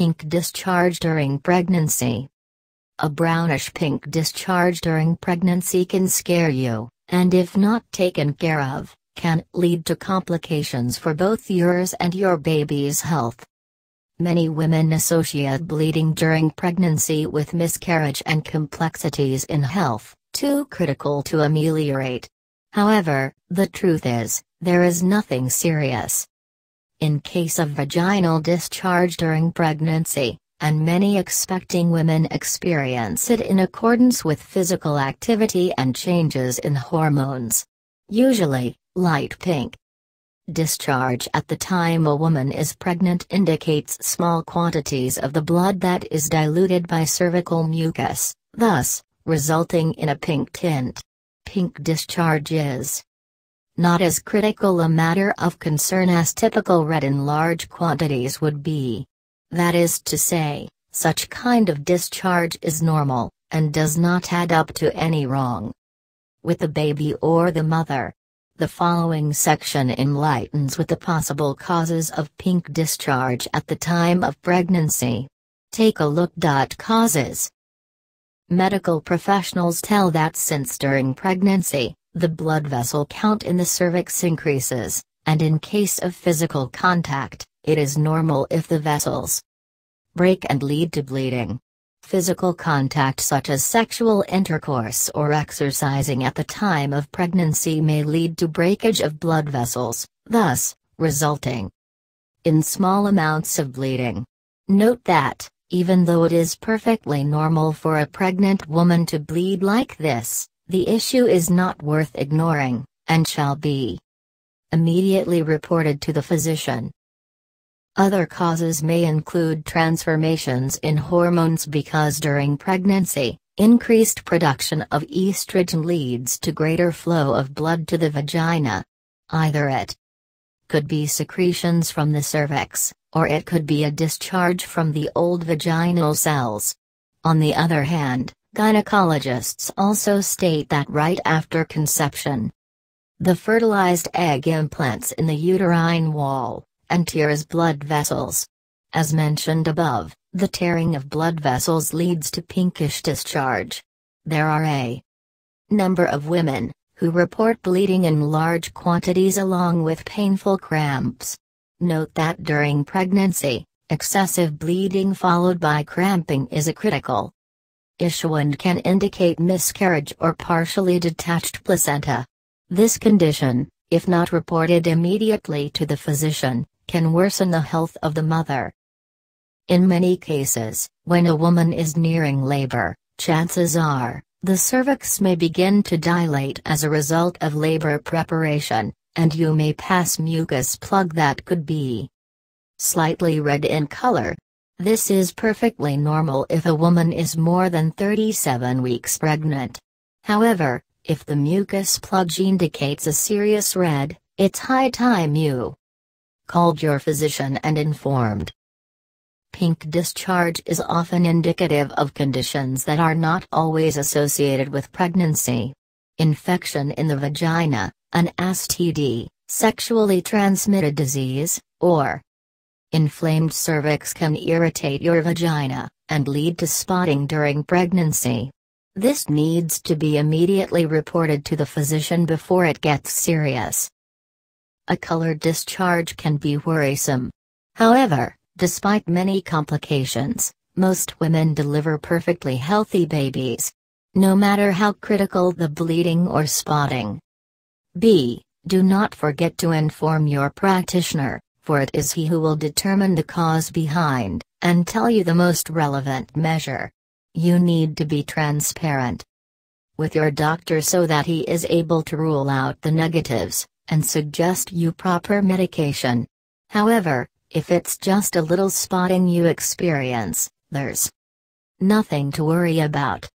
Pink discharge during pregnancy. A brownish pink discharge during pregnancy can scare you, and if not taken care of, can lead to complications for both yours and your baby's health. Many women associate bleeding during pregnancy with miscarriage and complexities in health, too critical to ameliorate. However, the truth is, there is nothing serious. In case of vaginal discharge during pregnancy, and many expecting women experience it in accordance with physical activity and changes in hormones. Usually, light pink. Discharge at the time a woman is pregnant indicates small quantities of the blood that is diluted by cervical mucus, thus, resulting in a pink tint. Pink discharge is not as critical a matter of concern as typical red in large quantities would be. That is to say, such kind of discharge is normal, and does not add up to any wrong. With the baby or the mother. The following section enlightens with the possible causes of pink discharge at the time of pregnancy. Take a look. Causes Medical professionals tell that since during pregnancy, the blood vessel count in the cervix increases, and in case of physical contact, it is normal if the vessels break and lead to bleeding. Physical contact such as sexual intercourse or exercising at the time of pregnancy may lead to breakage of blood vessels, thus, resulting in small amounts of bleeding. Note that, even though it is perfectly normal for a pregnant woman to bleed like this, the issue is not worth ignoring, and shall be immediately reported to the physician. Other causes may include transformations in hormones because during pregnancy, increased production of estrogen leads to greater flow of blood to the vagina. Either it could be secretions from the cervix, or it could be a discharge from the old vaginal cells. On the other hand, gynecologists also state that right after conception, the fertilized egg implants in the uterine wall, and tears blood vessels. As mentioned above, the tearing of blood vessels leads to pinkish discharge. There are a number of women who report bleeding in large quantities along with painful cramps. Note that during pregnancy, excessive bleeding followed by cramping is a critical issue and can indicate miscarriage or partially detached placenta. This condition, if not reported immediately to the physician, can worsen the health of the mother. In many cases, when a woman is nearing labor, chances are, the cervix may begin to dilate as a result of labor preparation, and you may pass mucus plug that could be slightly red in color. This is perfectly normal if a woman is more than 37 weeks pregnant. However, if the mucus plug indicates a serious red, it's high time you called your physician and informed. Pink discharge is often indicative of conditions that are not always associated with pregnancy. Infection in the vagina, an STD, sexually transmitted disease, or inflamed cervix can irritate your vagina and lead to spotting during pregnancy. This needs to be immediately reported to the physician before it gets serious a colored discharge can be worrisome. However, despite many complications, most women deliver perfectly healthy babies. No matter how critical the bleeding or spotting. B. Do not forget to inform your practitioner, for it is he who will determine the cause behind, and tell you the most relevant measure. You need to be transparent with your doctor so that he is able to rule out the negatives, and suggest you proper medication. However, if it's just a little spotting you experience, there's nothing to worry about.